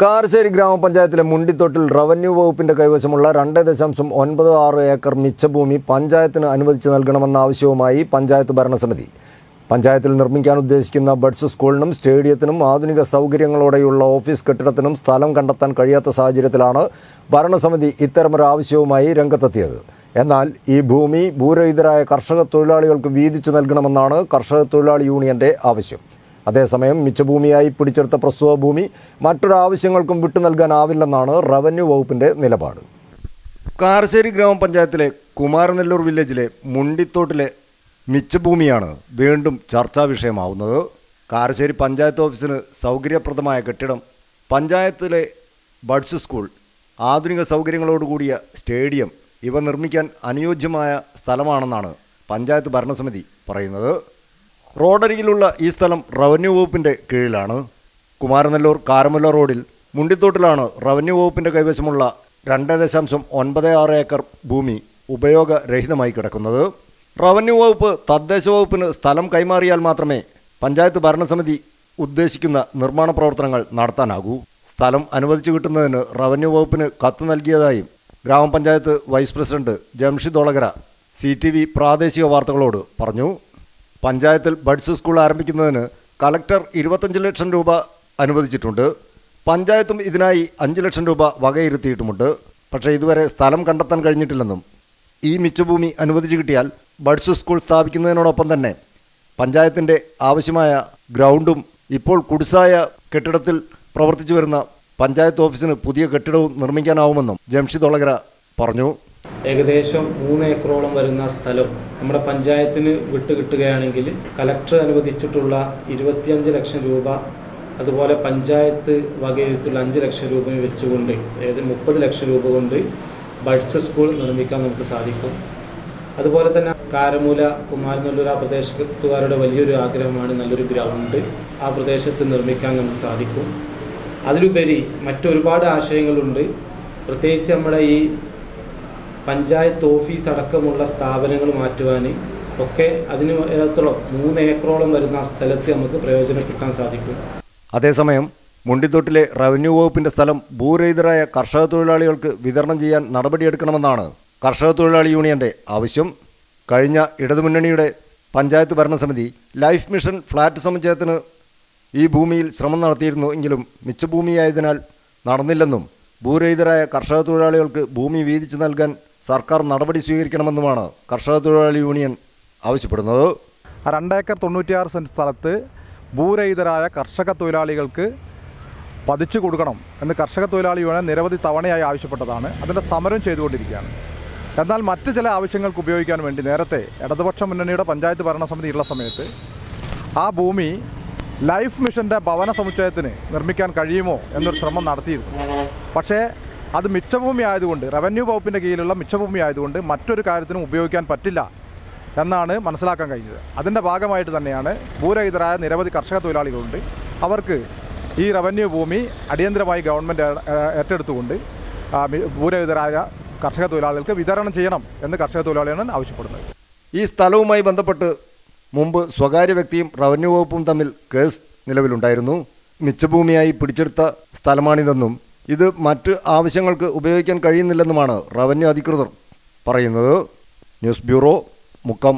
കാർശ്ശേരി ഗ്രാമപഞ്ചായത്തിലെ മുണ്ടിത്തൊട്ടിൽ റവന്യൂ വകുപ്പിന്റെ കൈവശമുള്ള രണ്ട് ദശാംശം ഒൻപത് ആറ് ഏക്കർ മിച്ചഭൂമി പഞ്ചായത്തിന് അനുവദിച്ച് നൽകണമെന്ന ആവശ്യവുമായി പഞ്ചായത്ത് ഭരണസമിതി. പഞ്ചായത്തിൽ നിർമ്മിക്കാൻ ഉദ്ദേശിക്കുന്ന ബഡ്സ് സ്കൂളിനും സ്റ്റേഡിയത്തിനും ആധുനിക സൗകര്യങ്ങളോടെയുള്ള ഓഫീസ് കെട്ടിടത്തിനും സ്ഥലം കണ്ടെത്താൻ കഴിയാത്ത സാഹചര്യത്തിലാണ് ഭരണസമിതി ഇത്തരമൊരു ആവശ്യവുമായി രംഗത്തെത്തിയത്. എന്നാൽ ഈ ഭൂമി ഭൂരഹിതരായ കർഷക തൊഴിലാളികൾക്ക് വീതിച്ചു നൽകണമെന്നാണ് കർഷക തൊഴിലാളി യൂണിയന്റെ ആവശ്യം. അതേസമയം മിച്ചഭൂമിയായി പിടിച്ചെടുത്ത പ്രസ്തുത ഭൂമി മറ്റൊരു ആവശ്യങ്ങൾക്കും വിട്ടു നൽകാനാവില്ലെന്നാണ് റവന്യൂ വകുപ്പിന്റെ നിലപാട്. കാർശ്ശേരി ഗ്രാമപഞ്ചായത്തിലെ കുമാരനെല്ലൂർ വില്ലേജിലെ മുണ്ടിത്തോട്ടിലെ മിച്ചഭൂമിയാണ് വീണ്ടും ചർച്ചാ വിഷയമാവുന്നത്. കാരശ്ശേരി പഞ്ചായത്ത് ഓഫീസിന് സൗകര്യപ്രദമായ കെട്ടിടം പഞ്ചായത്തിലെ ബഡ്സ് സ്കൂൾ ആധുനിക സൗകര്യങ്ങളോടുകൂടിയ സ്റ്റേഡിയം ഇവ നിർമ്മിക്കാൻ അനുയോജ്യമായ സ്ഥലമാണെന്നാണ് പഞ്ചായത്ത് ഭരണസമിതി പറയുന്നത്. റോഡരികിലുള്ള ഈ സ്ഥലം റവന്യൂ വകുപ്പിന്റെ കീഴിലാണ്. കുമാരനെല്ലൂർ കാരമല്ല റോഡിൽ മുണ്ടിത്തോട്ടിലാണ് റവന്യൂ വകുപ്പിന്റെ കൈവശമുള്ള രണ്ട് ദശാംശം ഒൻപത് ആറ് ഏക്കർ ഭൂമി ഉപയോഗരഹിതമായി കിടക്കുന്നത്. റവന്യൂ വകുപ്പ് തദ്ദേശ വകുപ്പിന് സ്ഥലം കൈമാറിയാൽ മാത്രമേ പഞ്ചായത്ത് ഭരണസമിതി ഉദ്ദേശിക്കുന്ന നിർമ്മാണ പ്രവർത്തനങ്ങൾ നടത്താനാകൂ. സ്ഥലം അനുവദിച്ചു കിട്ടുന്നതിന് റവന്യൂ വകുപ്പിന് കത്ത് നൽകിയതായും ഗ്രാമപഞ്ചായത്ത് vice president Jamshid Olakara C T V പ്രാദേശിക വാർത്തകളോട് പറഞ്ഞു. പഞ്ചായത്തിൽ ബഡ്സ് സ്കൂൾ ആരംഭിക്കുന്നതിന് കളക്ടർ ഇരുപത്തഞ്ച് ലക്ഷം രൂപ അനുവദിച്ചിട്ടുണ്ട്. പഞ്ചായത്തും ഇതിനായി അഞ്ച് ലക്ഷം രൂപ വകയിരുത്തിയിട്ടുമുണ്ട്. പക്ഷേ ഇതുവരെ സ്ഥലം കണ്ടെത്താൻ കഴിഞ്ഞിട്ടില്ലെന്നും ഈ മിച്ചഭൂമി അനുവദിച്ചു കിട്ടിയാൽ ബഡ്സ് സ്കൂൾ സ്ഥാപിക്കുന്നതിനോടൊപ്പം തന്നെ പഞ്ചായത്തിന്റെ ആവശ്യമായ ഗ്രൗണ്ടും ഇപ്പോൾ കുടിസായ കെട്ടിടത്തിൽ പ്രവർത്തിച്ചു വരുന്ന പഞ്ചായത്ത് ഓഫീസിന് പുതിയ കെട്ടിടവും നിർമ്മിക്കാനാവുമെന്നും ജംഷിദ് ഒളകര പറഞ്ഞു. ഏകദേശം മൂന്ന് ഏക്കറോളം വരുന്ന സ്ഥലം നമ്മുടെ പഞ്ചായത്തിന് വിട്ട് കിട്ടുകയാണെങ്കിൽ കലക്ടർ അനുവദിച്ചിട്ടുള്ള ഇരുപത്തിയഞ്ച് ലക്ഷം രൂപ അതുപോലെ പഞ്ചായത്ത് വകയിരുത്തുള്ള അഞ്ച് ലക്ഷം രൂപയും വെച്ചുകൊണ്ട് അതായത് മുപ്പത് ലക്ഷം രൂപ കൊണ്ട് ബഡ്സ് സ്കൂൾ നിർമ്മിക്കാൻ നമുക്ക് സാധിക്കും. അതുപോലെ തന്നെ കാരമൂല കുമാരനല്ലൂർ ആ പ്രദേശത്തുകാരുടെ വലിയൊരു ആഗ്രഹമാണ് നല്ലൊരു ഗ്രൗണ്ട് ആ പ്രദേശത്ത് നിർമ്മിക്കാൻ നമുക്ക് സാധിക്കും. അതിലുപരി മറ്റൊരുപാട് ആശയങ്ങളുണ്ട്. പ്രത്യേകിച്ച് നമ്മുടെ ഈ പഞ്ചായത്ത് ഓഫീസ് അടക്കമുള്ള സ്ഥാപനങ്ങൾ മാറ്റുവാൻ ഒക്കെ അതിന് ഏത്തോളം മൂന്ന് ഏക്കറോളം വരുന്ന സ്ഥലത്ത് നമുക്ക് പ്രയോജനപ്പെടുത്താൻ സാധിക്കും. അതേസമയം മുണ്ടിത്തോട്ടിലെ റവന്യൂ വകുപ്പിന്റെ സ്ഥലം ഭൂരഹിതരായ കർഷക തൊഴിലാളികൾക്ക് വിതരണം ചെയ്യാൻ നടപടിയെടുക്കണമെന്നാണ് കർഷക തൊഴിലാളി യൂണിയന്റെ ആവശ്യം. കഴിഞ്ഞ ഇടതുമുന്നണിയുടെ പഞ്ചായത്ത് ഭരണസമിതി ലൈഫ് മിഷൻ ഫ്ലാറ്റ് സമുച്ചയത്തിന് ഈ ഭൂമിയിൽ ശ്രമം നടത്തിയിരുന്നു എങ്കിലും മിച്ചഭൂമിയായതിനാൽ നടന്നില്ലെന്നും ഭൂരഹിതരായ കർഷക തൊഴിലാളികൾക്ക് ഭൂമി വീതിച്ചു നൽകാൻ സർക്കാർ നടപടി സ്വീകരിക്കണമെന്നുമാണ് കർഷക തൊഴിലാളി യൂണിയൻ ആവശ്യപ്പെടുന്നത്. രണ്ടേക്കർ തൊണ്ണൂറ്റിയാറ് സെന്റ് സ്ഥലത്ത് ഭൂരഹിതരായ കർഷക തൊഴിലാളികൾക്ക് പതിച്ചു കൊടുക്കണം എന്ന് കർഷക തൊഴിലാളി യൂണിയൻ നിരവധി തവണയായി ആവശ്യപ്പെട്ടതാണ്. അതിന്റെ സമരം ചെയ്തുകൊണ്ടിരിക്കുകയാണ്. എന്നാൽ മറ്റ് ചില ആവശ്യങ്ങൾക്ക് ഉപയോഗിക്കാൻ വേണ്ടി നേരത്തെ ഇടതുപക്ഷ മുന്നണിയുടെ പഞ്ചായത്ത് ഭരണസമിതി ഉള്ള സമയത്ത് ആ ഭൂമി ലൈഫ് മിഷന്റെ ഭവന സമുച്ചയത്തിന് നിർമ്മിക്കാൻ കഴിയുമോ എന്നൊരു ശ്രമം നടത്തിയിരുന്നു. പക്ഷേ അത് മിച്ചഭൂമി ആയതുകൊണ്ട് റവന്യൂ വകുപ്പിന്റെ കീഴിലുള്ള മിച്ചഭൂമി ആയതുകൊണ്ട് മറ്റൊരു കാര്യത്തിനും ഉപയോഗിക്കാൻ പറ്റില്ല എന്നാണ് മനസ്സിലാക്കാൻ കഴിഞ്ഞത്. അതിന്റെ ഭാഗമായിട്ട് തന്നെയാണ് ഭൂരഹിതരായ നിരവധി കർഷക തൊഴിലാളികളുണ്ട്. അവർക്ക് ഈ റവന്യൂ ഭൂമി അടിയന്തരമായി ഗവൺമെന്റ് ഏറ്റെടുത്തുകൊണ്ട് ഭൂരഹിതരായ കർഷക തൊഴിലാളികൾക്ക് വിതരണം ചെയ്യണം എന്ന് കർഷക തൊഴിലാളികളാണ് ആവശ്യപ്പെടുന്നത്. ഈ സ്ഥലവുമായി ബന്ധപ്പെട്ട് മുമ്പ് സ്വകാര്യ വ്യക്തിയും റവന്യൂ വകുപ്പും തമ്മിൽ കേസ് നിലവിലുണ്ടായിരുന്നു. മിച്ചഭൂമിയായി പിടിച്ചെടുത്ത സ്ഥലമാണിതെന്നും ഇത് മറ്റ് ആവശ്യങ്ങൾക്ക് ഉപയോഗിക്കാൻ കഴിയുന്നില്ലെന്നുമാണ് റവന്യൂ അധികൃതർ പറയുന്നത്. News bureau Mukkam.